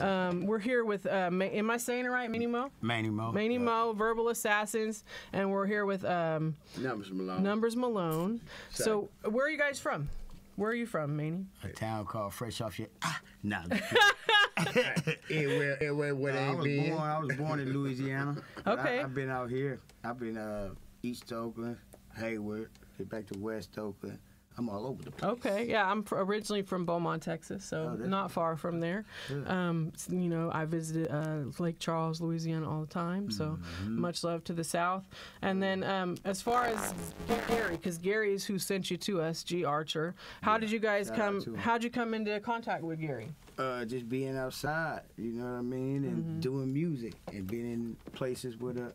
Um, we're here with, uh, Ma- am I saying it right? Mani Moe? Mani Moe. Mani Moe, Verbal Assassins, and we're here with um, Numbers Malone. Numbers Malone. So, where are you guys from? Where are you from, Mani? A town called Fresh Off Your. Ah, nah. Everywhere, everywhere where they I was been. born. I was born in Louisiana. Okay. I, have been out here. I've been uh, East Oakland, Hayward, get back to West Oakland. I'm all over the place. Okay, yeah, I'm originally from Beaumont, Texas, so Oh, not far from there. Good. Um, you know, I visited uh, Lake Charles, Louisiana, all the time. So Mm-hmm. much love to the South. And then um, as far as Gary, because Gary is who sent you to us, G Archer. How did you guys come? How'd you come into contact with Gary? Uh, just being outside, you know what I mean, and Mm-hmm. doing music and being in places where the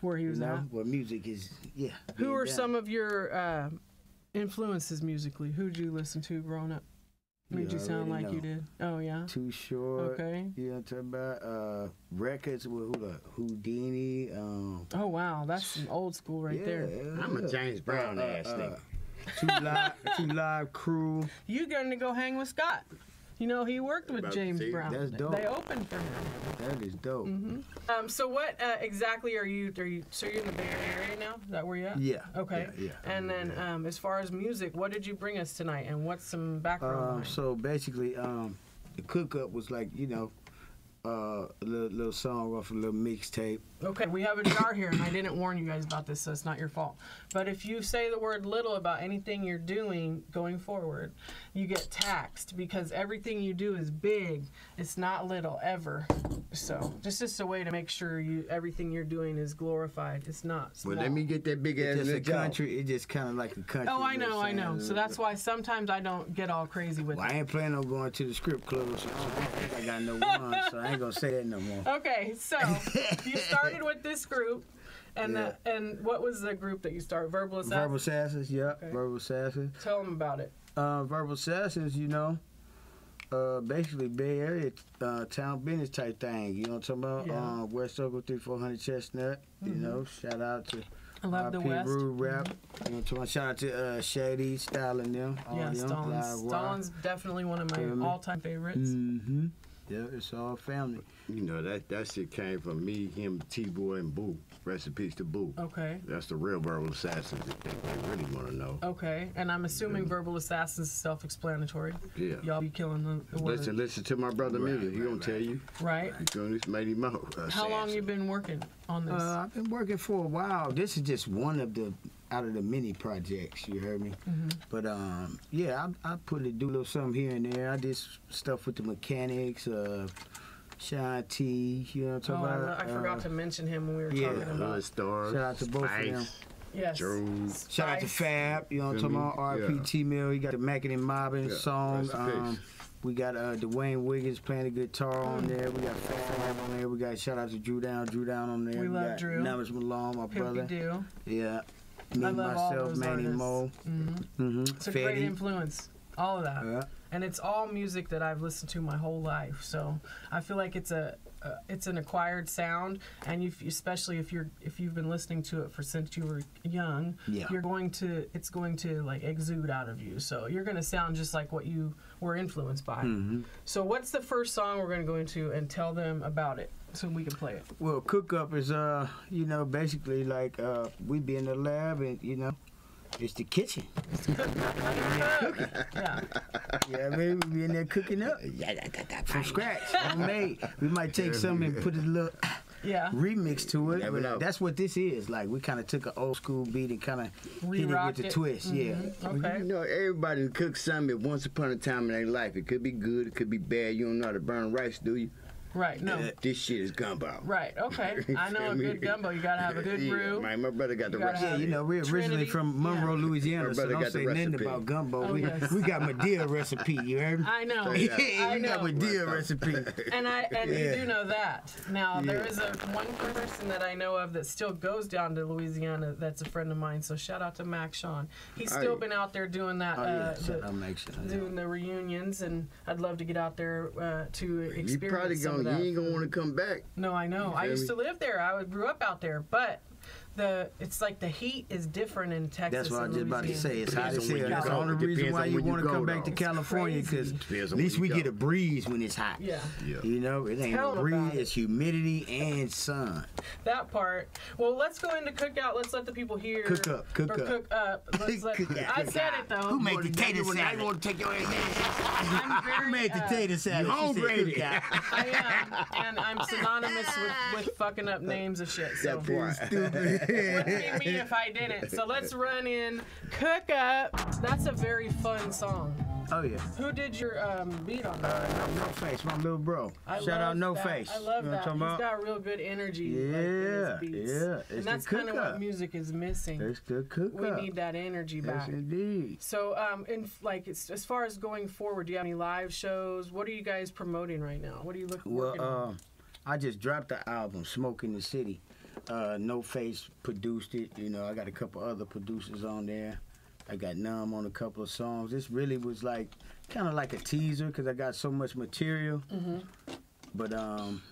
Where he you was know at? where music is. Yeah. Who are some of your uh, influences musically? Who'd you listen to growing up? Made You you sound already like you did. Oh yeah. Too short. Okay. You know what I'm talking about? Uh, records with who the Whodini. Um, Oh wow, that's some old school right yeah, there. I'm a. James Brown Uh, ass uh, nigga. Two live, two live crew. You going to go hang with Scott? You know he worked with About James see. Brown. That's dope. They opened for him. That is dope. Um, so what uh, exactly are you? Are you? So you're in the Bay Area now? Is that where you at? Yeah. Okay. Yeah. yeah. And then um, as far as music, what did you bring us tonight? And what's some background? Um, so basically, um, the cook up was like you know, uh, a little, little song off a little mixtape. Okay, we have a jar here, and I didn't warn you guys about this, so it's not your fault. But if you say the word little about anything you're doing going forward, you get taxed because everything you do is big. It's not little ever. So just just a way to make sure you everything you're doing is glorified. It's not small. Well, let me get that big ass It's just a country. country. It's just kind of like a country. Oh, I you know, I know. So that's why sometimes I don't get all crazy with Well, I ain't planning on going to the script club, so I I got no one, so I ain't gonna say that no more. Okay, so you started with this group, and the, and what was the group that you started? Verbal Assassin. Verbal Assassins, yeah, Okay. Verbal Assassins. Tell them about it. Uh, Verbal Assassins, you know, uh, basically Bay Area uh, town business type thing. You know what I'm talking about? Yeah. Mm-hmm. Uh, West Oakland 3400 Chestnut. You know, shout out to I love the RP West. Mm-hmm. Rap. You know what I'm talking about? Shout out to uh, Shady, Stalin them. All Yeah, them, Stalin's, Stalin's definitely one of my all-time favorites. Mm-hmm. Yeah, it's all family. You know that that shit came from me, him, T Boy, and Boo. Recipes to Boo. Okay. That's the real verbal assassins that they, they really want to know. Okay, and I'm assuming Verbal Assassins is self-explanatory. Yeah. Y'all be killing the, the word, Listen, listen to my brother music. He gonna tell you. right? He's doing this Mighty Mo. How long you been working on this? Uh, I've been working for a while. This is just one of the out of the many projects. You heard me. Mm-hmm. But um, yeah, I, I put it do a little something here and there. I did stuff with the mechanics, uh, Sean T. You know what I'm oh, talking I, about? I forgot Uh, to mention him when we were yeah. talking about. Hood stars. Shout out to both of them. Yes. Drews. Shout out to Fab. You know what I'm talking me? about? Yeah. RPT Mill. He got the Mackin and Mobbin Yeah, song. Um, we got uh, Dwayne Wiggins playing the guitar Mm. on there. We got Fab on there. We got shout out to Drew Down, Drew Down on there. We love got Drew. Numbers Malone, my Pimpy brother. do. Yeah. Me, I love all myself, Manny artists. Mo. hmm Mm-hmm. It's a great influence. All of that. Yeah. and it's all music that I've listened to my whole life. So I feel like it's a uh, it's an acquired sound, and you especially if you're if you've been listening to it for since you were young, Yeah. you're going to it's going to like exude out of you. So you're going to sound just like what you were influenced by. Mm-hmm. So what's the first song we're going to go into and tell them about it so we can play it? Well, cook up is uh, you know, basically like uh, we be in the lab and you know, it's the kitchen. Yeah. Yeah, I mean, we be in there cooking up Yeah, that that from scratch, homemade. We might take some and put a little Yeah. remix to it. Never but know. that's what this is. Like we kind of took an old school beat and kind of hit it with Re-rocked the it. twist. Yeah. Mm-hmm. Okay. You know, everybody cooks something once upon a time in their life. It could be good, it could be bad. You don't know how to burn rice, do you? Right. No. This shit is gumbo. Right. Okay. I know a good gumbo. You got to have a good Yeah, brew. man, my brother got the You gotta recipe. Yeah, you know, we're originally Trinity, from Monroe, yeah. Louisiana, My so brother don't got the say nothing about gumbo. Oh, we, yes. we got Medea recipe, you heard me? I know. Straight up. Yeah, I we got know. Medea recipe. And I and you do know that. Now there Yeah. is a one person that I know of that still goes down to Louisiana. That's a friend of mine. So shout out to Mac Sean. He's still Aye. been out there doing that. Oh, uh, yeah, the- shut up, make sure. doing the reunions, and I'd love to get out there uh, to You experience probably gonna, that. You ain't gonna want to come back. No, I know. I used me? to live there. I grew up out there, but the it's like the heat is different in Texas. That's what I and was just about to say. It's hot as hell. when you That's the only reason why you you want to go, come back to though. It's California because at least we you get a breeze when it's hot. Yeah, Yeah. You know, it ain't Tell no 'em breeze. it. It's humidity and sun. that part. Well, let's go into cookout. Let's let the people hear. Cook up, cook up. cook up. Let's let, Cook I cook said up. it though. Who made the tater You salad? want to take your I'm Who made the uh, tater salad? You She hungry. I am, and I'm synonymous with, with fucking up names of shit. So That part. Wouldn't be me if I didn't. So let's run in Cook Up. That's a very fun song. Oh yeah. Who did your um, beat on that? Uh, no, no face, my little bro. I Shout out No that. Face. I love you know that. He's about? got real good energy. Yeah, like, in his beats. yeah. It's and that's kind of what music is missing. It's the cook we need that energy back. Yes, indeed. So, um, in like, it's, as far as going forward, do you have any live shows? What are you guys promoting right now? What are you looking? Well, uh, I just dropped the album, Smoke in the City. Uh, no Face produced it. You know, I got a couple other producers on there. I got Numb on a couple of songs. This really was like kind of like a teaser because I got so much material. Mm-hmm. But um,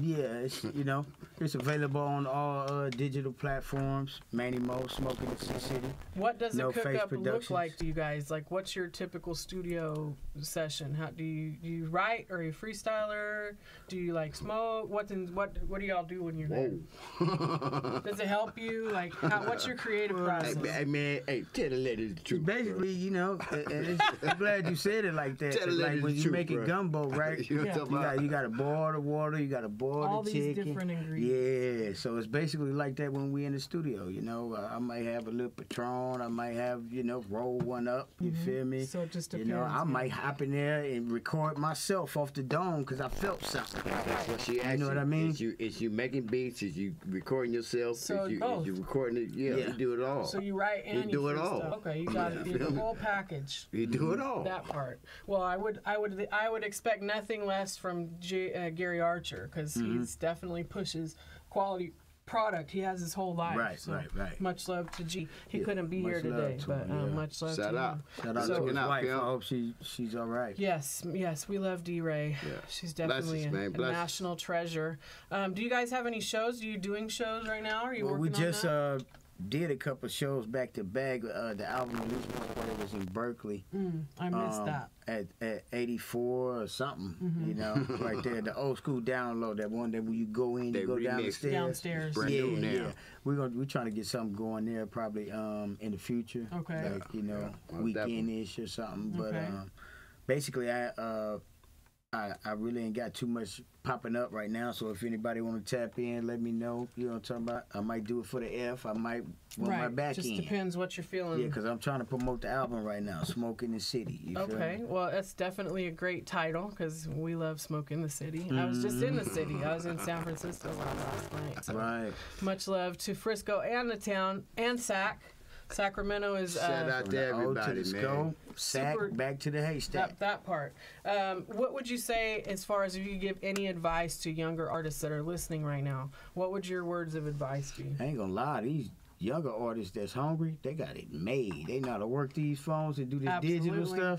yeah, it's you know it's available on all uh, digital platforms. Mani Moe, Smoking in the City. What does a No cook Face up look like to you guys? Like, what's your typical studio session? How do you do you write or are you freestyler? Do you like smoke? What in, what what do y'all do when you're there? Whoa. Does it help you? Like, how, what's your creative Hey, process? man, hey, man, hey, tell the lady the truth. bro. Basically, you know, and and it's, I'm glad you said it like that. Tell 'cause the like when you truth, make a bro. gumbo, right? You Yeah. You got you got to boil the water, you got to boil All the these chicken. different ingredients. Yeah, so it's basically like that when we in the studio. You know, uh, I might have a little Patron, I might have you know roll one up. You feel me? So it just you know, I might hop in there and record myself off the dome because I felt something. That's what she asked know what I mean? Is you, is you making beats? Is you recording yourself? So is, you, both. is you recording it? Yeah, Yeah. you do it all. So you write and You do it all. freestyle. Okay, you got it. The whole package. you do it all. That part. Well, I would, I would, I would expect nothing less from J, uh, Gary Archer because Mm-hmm. he's definitely pushes quality product. He has his whole life. Right, so right, right. Much love to G. He Yeah, couldn't be here today, to but him, um, yeah. much love Shout to out. him. Shout out So- to his Looking out, wife. I hope she she's all right. Yes, yes, we love D. Ray. Yeah. She's definitely us, a, man. a national treasure. Um, do you guys have any shows? Are you doing shows right now? Are you Well, working we just on that? uh, did a couple shows back to back. Uh, the album release party was in Berkeley. Mm, I missed um, that. At, at 84 or something, you know, right there, the old school download, that one that when you go in, They you go down the stairs. Downstairs. Brand yeah, new now. yeah. We're gonna we're trying to get something going there probably um in the future. Okay. Like, you know, Yeah, most weekend ish or something. But Okay. um basically I uh I, I really ain't got too much popping up right now, so if anybody want to tap in, let me know. You know what I'm talking about? I might do it for the F. I might want my Right. back Just end. depends what you're feeling. Yeah, because I'm trying to promote the album right now, Smoke in the City. You Okay, well, that's definitely a great title because we love smoke in the city. I was just in the mm. city. I was in San Francisco last night. So Right. much love to Frisco and the town and Sac. Sacramento is Shout uh, out From to the O to everybody, the man. scope, sack, Super- back to the haystack. that that part. Um, what would you say as far as if you give any advice to younger artists that are listening right now? What would your words of advice be? I ain't gonna lie, these younger artists that's hungry, they got it made. They know how to work these phones and do this digital Absolutely.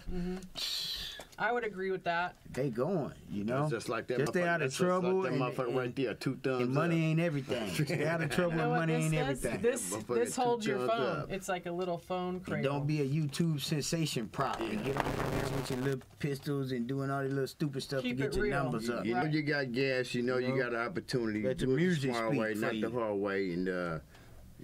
stuff. I would agree with that. They going, you know. It's just like that. Just stay out of that's just like trouble that and- motherfucker and- right there. Two thumbs And money up. ain't everything. Stay out of trouble You know and money ain't does? everything. This this holds your phone. up. It's like a little phone And cradle. don't be a YouTube sensation prop and get on there with your little pistols and doing all these little stupid stuff Keep to get your real. numbers up. You know Right. you got gas. You know you, You got an opportunity. Let the Do it music speak way, for not you. the hard way. And uh,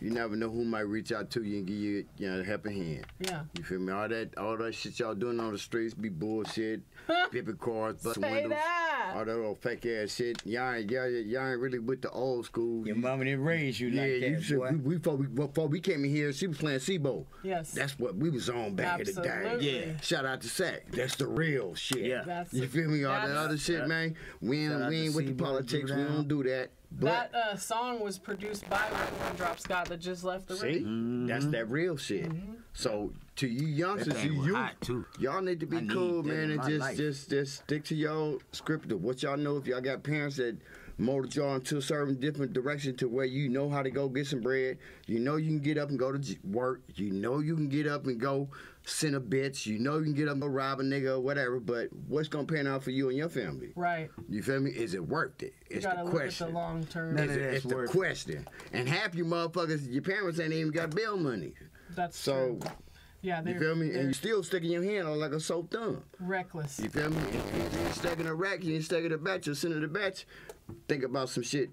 you never know who might reach out to you and give you, you know, a helping hand. Yeah. You feel me? All that, all that shit y'all doing on the streets be bullshit. Flipping cars, busting windows, that. all that old fake ass shit. Y'all ain't, y'all, y'all ain't really with the old school. Your mama didn't raise you yeah, like you that, should, boy. we, we, before, we, before we came in here, she was playing C-Bo. Yes. That's what we was on back in the day. Absolutely. Yeah. Shout out to Sac. That's the real shit. Yeah. That's You feel me? All that other shit, man. We ain't, we ain't with the C-Bo, politics. We don't do that. But that uh, song was produced by One Drop Scott that just left the see, ring. that's that real shit. Mm-hmm. So to you youngsters, thing you youth, y'all need to be I cool, man, in and just life. just just stick to your script of what y'all know. If y'all got parents that mold y'all into a certain different direction to where you know how to go get some bread. You know you can get up and go to work. You know you can get up and go send a bitch. You know you can get up and rob a nigga or whatever. But what's gonna pan out for you and your family? Right. You feel me? Is it worth it? You gotta the look at question. the long term. None It's, it's that's the worth it. question. And half you motherfuckers, your parents ain't even got bill money. That's So true. Yeah, they're, you feel me? And you still sticking your hand on like a soap thumb. reckless. You feel me? If you ain't stacking a rack, you ain't stacking a batch, you're sending a batch. Think about some shit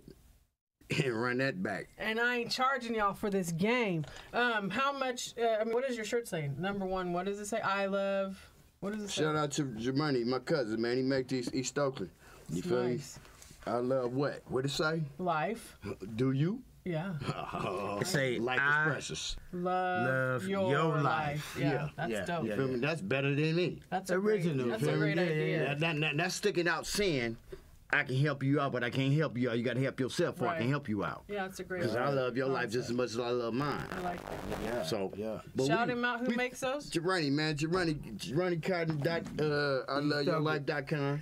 and run that back. And I ain't charging y'all for this game. Um, how much? Uh, I mean, what does your shirt say? Number one, what does it say? I love. What does it say? Shout out to Jermoney, my cousin, man. He make these East Oakland. You It's feel nice. me? I love what? What it say? Life. Do you? Yeah. Say Life I is precious. Love, Love your, your life. life. Yeah, Yeah, that's yeah, dope. You yeah. feel me? That's better than me. That's Original, Great, that's a great Yeah, yeah, idea. yeah. That, that, that- that's sticking out saying, I can help you out, but I can't help you out. You got to help yourself, or I Right. can help you out. Yeah, it's a great. Because I love your life just as much as I love mine. I like that. Yeah. So yeah. but Shout we- him out. Who we- makes those? Giovanni, man, Giovanni, Giovanni Cotton dot uh, I love your life dot com.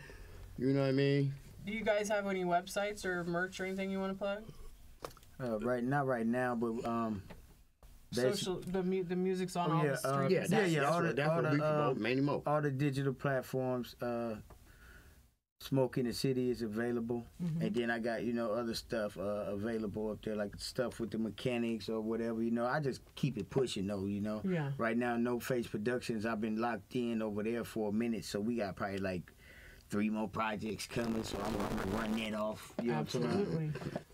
You know what I mean? Do you guys have any websites or merch or anything you want to plug? Uh, right, not right now, but um, that's- Social. The mu- the music's on Oh, all yeah, the uh, streams. Yeah, Yeah, yeah, all the- all the, we promote. um, Many more. all the digital platforms. Uh, Smoke in the City is available, Mm-hmm. and then I got you know other stuff uh, available up there, like stuff with the mechanics or whatever. You know, I just keep it pushing though. You know, Yeah. Right now, No Face Productions. I've been locked in over there for a minute, so we got probably like three more projects coming. So I'm, gonna run that off. You know what I'm saying? Absolutely.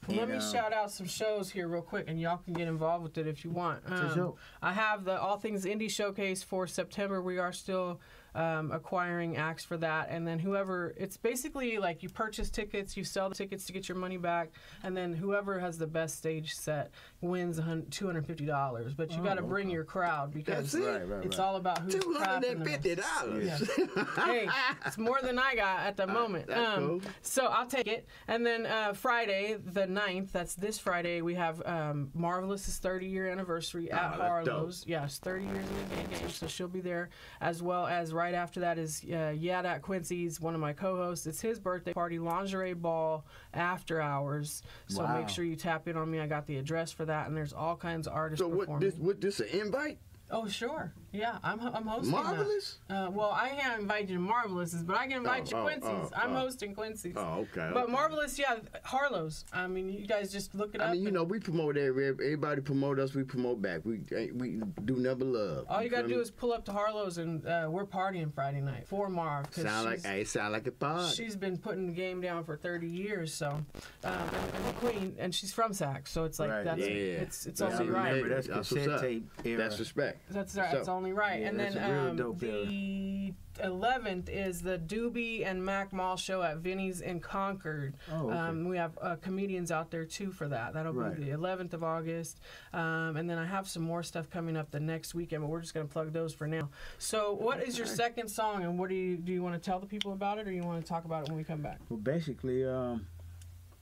Well, let me uh, shout out some shows here real quick, and y'all can get involved with it if you want. Um. I have the All Things Indie Showcase for September. We are still um, acquiring acts for that, and then whoever it's basically like you purchase tickets, you sell the tickets to get your money back, and then whoever has the best stage set wins two hundred fifty dollars. But you got to bring your crowd because it. Right, right, it's right. all about who's Two hundred crapping and the most. dollars. hey, it's more than I got at the moment. that's Um, cool. So I'll take it. And then uh, Friday, the 9th, that's this Friday, we have um, Marvelous's 30 year anniversary at Oh, Harlow's. Yes, 30 years in the game. So she'll be there. As well as right after that is uh, Yad at Quincy's, one of my co hosts. It's his birthday party, lingerie ball after hours. So Wow. make sure you tap in on me. I got the address for that. And there's all kinds of artists So what? performing. This what? This an invite? Oh, sure. Yeah, I'm, I'm hosting that. Marvelous. Uh, well, I can't invite you to Marvelous's, but I can invite you Oh, to oh, Quincy's. oh, I'm oh. hosting Quincy's. Oh, okay. But okay. Marvelous, yeah, Harlow's. I mean, you guys just look it up. I mean, you know, we promote every everybody promote us, we promote back. We we do never love. all you gotta do me? is pull up to Harlow's, and uh, we're partying Friday night for Marv. 'cause sound like she's- hey, sound like a pod. She's been putting the game down for 30 years, so um, and, and queen, and she's from Sac, so it's like Right. that's Yeah. it's it's Yeah, only right. Remember, that's That's what's cassette tape era. That's respect. That's right. So- That's only right. Yeah, and then um, the 11th is the Doobie and Mac Mall show at Vinny's in Concord. Oh, okay. um, we have uh, comedians out there too for that. That'll Right. be the 11th of August. Um, and then I have some more stuff coming up the next weekend, but we're just going to plug those for now. So, what is your second song, and what do you do? You want to tell the people about it, or you want to talk about it when we come back? Well, basically, um,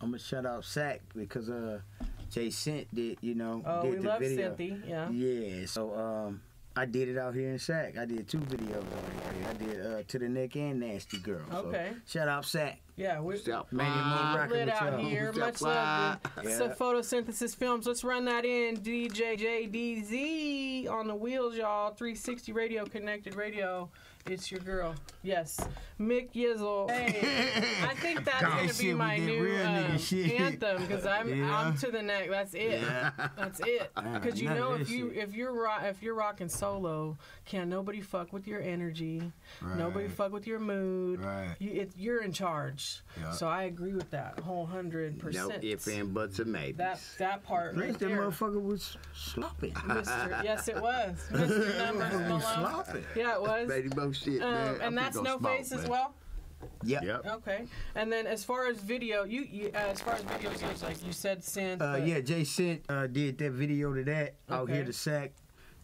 I'm gonna shout out Sac because uh, Jay Sent did, you know, Oh, did we the love video. Cynthia. Yeah. Yeah, so um, I did it out here in Sac. I did two videos out here. I did uh, to the neck and nasty girl. So Okay. shout out Sac. Yeah. We, Stop. Man, you more rocking lit out here. Much love. Yeah. So photosynthesis films. Let's run that in. DJ JDZ on the wheels, y'all. 360 radio, connected radio. It's your girl. Yes. Mick Yizzle. Hey. I think that's going to be my new real nigga um, shit. anthem because I'm Yeah. I'm to the neck. That's it. Yeah. That's it. Because you know if you shit. if you're ro- if you're rocking solo, can nobody fuck with your energy? Nobody fuck with your mood. Right. You, it, you're in charge. Yeah. So I agree with that whole hundred percent. No percent. ifs and buts and maybes. That that part Chris, right that there. motherfucker was slopping. Mr. Yes, it was. Mr. Numbers Malone. slopping. Yeah, it was. Baby Bo shit, Um, man. and that's no face as well. Yep. Yep. Okay. And then as far as video, you, you uh, as far as video goes, like you said, synth. Uh, yeah, Jay Sent uh, did that video to that out here to Sac,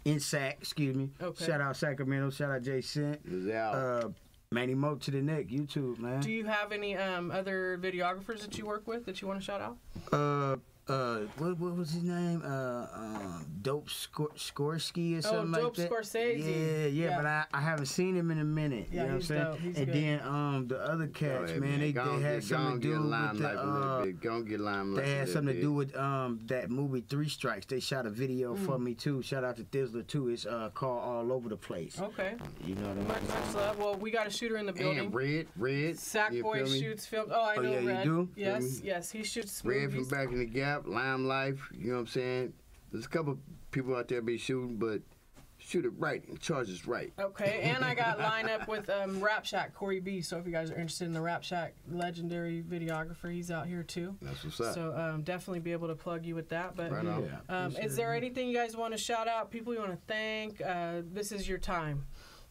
in Sac, excuse me. Okay. Shout out Sacramento, shout out Jay Sent. It's out. Uh, Mani Moe to the neck, YouTube, man. Do you have any um, other videographers that you work with that you want to shout out? Uh, uh, what, what was his name? Uh, um, Dope Skor- Skorsky or Oh, something Dope like that. Scorsese. Yeah, yeah, Yeah. but I, I haven't seen him in a minute. Yeah, you know he's what I'm dope. saying? He's and good. then um the other Go cats, ahead, man, they, they had get- something go on, to get do with limelight the a little uh, bit. Go on, get limelight they a had something to do with um that movie Three Strikes. They shot a video Mm. for me too. Shout out to Thizzler too. It's uh called All Over the Place. Okay. You know what Much, I mean? much love. Well, we got a shooter in the building. And Red, Red. Sackboy you shoots film. Oh, I Oh, know yeah, you do? Yes, yes, he shoots Red from back in the gap, Lime Life, you know what I'm saying? There's a couple people out there be shooting, but shoot it right and charge it right. Okay, and I got lined up with um, Rap Shack Corey B. So if you guys are interested in the Rap Shack legendary videographer, he's out here too. That's what's up. So um, definitely be able to plug you with that. But right on. Yeah. um, is there anything you guys want to shout out? People you want to thank? Uh, this is your time.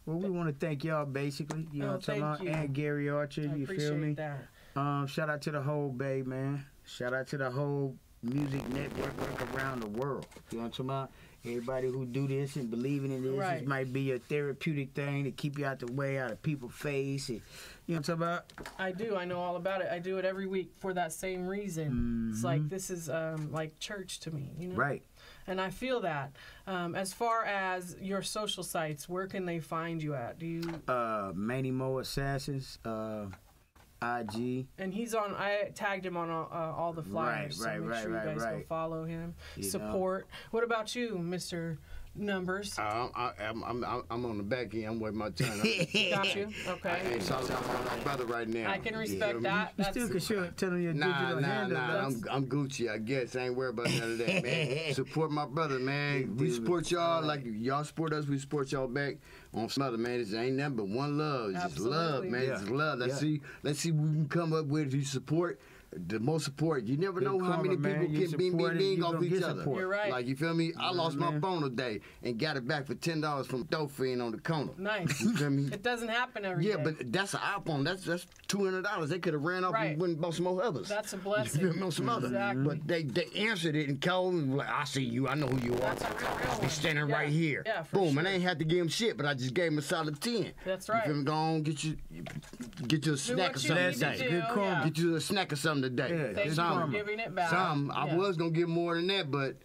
Well, we want to thank y'all basically. You know Oh, what I'm talking thank about? you. And Gary Archer. I you feel me? that. Um, shout out to the whole Bay, man. Shout out to the whole music network around the world. You know what I'm talking about? Everybody who do this and believing in this, Right. this might be a therapeutic thing to keep you out the way, out of people's face. And, you know what I'm talking about? I do. I know all about it. I do it every week for that same reason. It's like Mhm. this is um, like church to me, you know. Right. And I feel that. Um, as far as your social sites, where can they find you at? Do you? Uh, Mani Moe Assassins, uh, IG. And he's on. I tagged him on all, uh, all the flyers. Right, so right, make right, sure you right, guys go follow him. You know. Support. What about you, Mister Numbers? Uh, I, I'm, I'm, I'm, I'm on the back end. I'm waiting my turn. Got you. Okay. I Okay. ain't talking about my brother right now. I can You respect feel me? that. You That's still can show, tell them your Nah, digital nah, handle. nah. though. I'm, I'm Gucci, I guess. I ain't worried about none of that, man. support my brother, man. We support y'all right. like y'all support us. We support y'all back on some other, man. This ain't nothing but one love. It's just love, Absolutely. man. It's love. Let's Yeah. see. Let's see what we can come up with. If you support. The most support. You never Good know how many man. people You get bing bing bing off each other. support. You're right. Like you feel me? I lost my mean? phone today and got it back for ten dollars from dope fiend on the corner. nice. You feel me? it doesn't happen every day. Yeah, but that's an iPhone. That's that's two hundred dollars. They could have ran off Right. and went and bought some more others. that's a You blessing. feel me? On some other. But they they answered it and called and like, I see you. I know who you are. That's a real, real one. He's standing Yeah. right here. Yeah, for Boom. sure. And I ain't had to give him shit, but I just gave him a solid ten. That's right. You feel me? Go on, get you get you a snack or something need to today. do, Good karma. yeah. Get you a snack or something today. Yeah, Thank you Some. for giving it back. Some. I Yeah. was gonna get more than that, but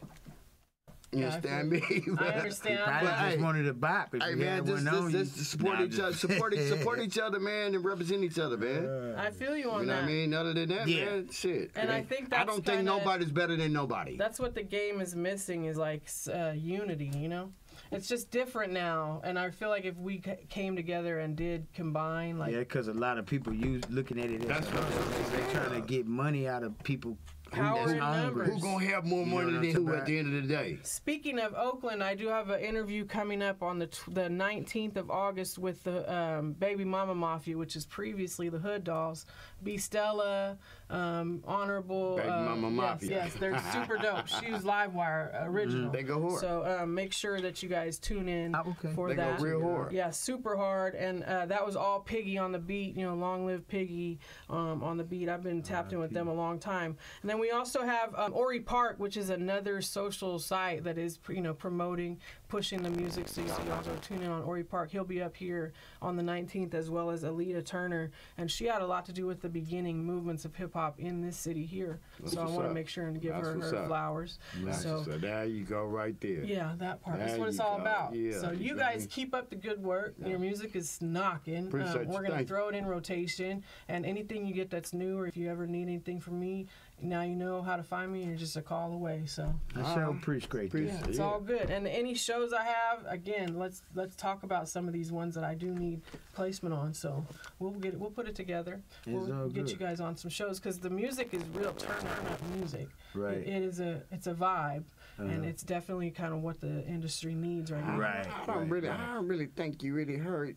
you Yeah, I understand me? I understand. I But, just hey, wanted to bop if Hey you man, had just, just, just support Nah, each other, support each, support each other, man, and represent each other, man. I feel you on You know that. what I mean? Other than that, Yeah. man, shit. And I man. think I don't think kinda- nobody's better than nobody. That's what the game is missing is like uh, unity, you know? It's just different now. And I feel like if we c- came together and did combine, like, Yeah, because a lot of people use looking at it as That's what they're trying to get money out of people who Power in numbers. Who gonna have more money than who at the end of the day? Speaking of Oakland, I do have an interview coming up on the tw- the 19th of August with the um, Baby Mama Mafia, which is previously the Hood Dolls. B Stella, um, Honorable. Baby uh, Mama Mafia. Yes, yes, they're super dope. She was Livewire original. They go hard. So um, make sure that you guys tune in Ah, okay. for They go that. real hard. Yeah, super hard, and uh, that was all Piggy on the beat. You know, long live Piggy um, on the beat. I've been tapped in with them a long time. And then we also have um, Ori Park, which is another social site that is you know promoting, pushing the music. So you can also tune in on Ori Park. He'll be up here on the 19th, as well as Alita Turner, and she had a lot to do with the beginning movements of hip hop in this city here. That's so I want to make sure and give That's her her up. flowers. Nice. So. So there you go, right there. Yeah, that part. That's what it's all go. about. Yeah, so you you guys keep up the good work. Your music is knocking. Um, we're gonna throw it in rotation, and anything you get that's new, or if you ever need anything from me, now you know how to find me. You're just a call away. So I sure appreciate that. yeah, it's Yeah. all good. And any shows I have, again, let's let's talk about some of these ones that I do need placement on. So we'll get it. We'll put it together. It's we'll get good. you guys on some shows because the music is real turn up music. Right. It, it is a it's a vibe, and Uh-huh. it's definitely kind of what the industry needs right now. Right. I don't right, really, right. I don't really think you really heard.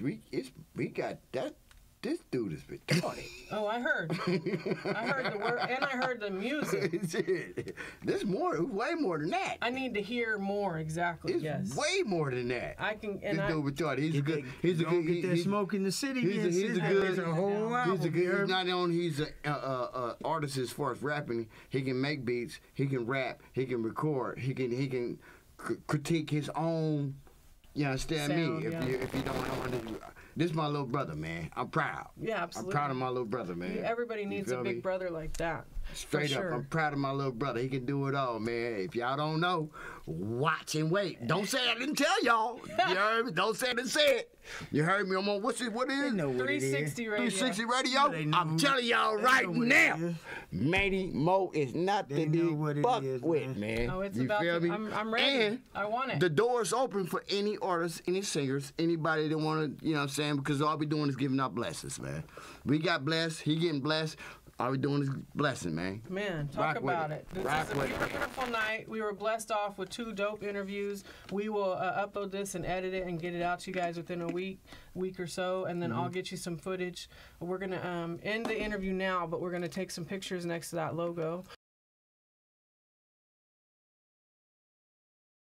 We, it's, we got that. This dude is retarded. Oh, I heard. I heard the word, and I heard the music. Shit. this more, way more than that. I need to hear more. Exactly. It's yes. way more than that. I can, and this I. dude retarded. He's a good. that, He's a don't good. get that he's- smoke in the city. he's a- he's a good- It's a whole He's album. He's a good. He's not only he's a uh, uh, uh, artist as far as rapping. He can make beats. He can rap. He can record. He can he can cr- critique his own. You understand Sound, me? If yeah. you if you don't know to do. This is my little brother, man. I'm proud. Yeah, I'm absolutely. proud of my little brother, man. Everybody needs a big me? brother like that. Straight up, sure. I'm proud of my little brother. He can do it all, man. If y'all don't know, watch and wait. Don't say I didn't tell y'all. You heard me? Don't say I didn't say it. You heard me? I'm on what's it? What is They it? know what it is. 360 radio. 360 radio. I'm telling y'all they right know what it now, is. Matey Mo is not They to know be what it fucked is, with, man. man. Oh, it's you about feel to- me? I'm- I'm ready. And I want it. The door's open for any artists, any singers, anybody that want to, you know what I'm saying? Because all we doing is giving out blessings, man. We got blessed. He getting blessed. All we doing is blessing, man. Man, talk Rock about it. it. This Rock is a beautiful night. We were blessed off with two dope interviews. We will uh, upload this and edit it and get it out to you guys within a week, week or so, and then I'll Mm-hmm. get you some footage. We're gonna um, end the interview now, but we're gonna take some pictures next to that logo.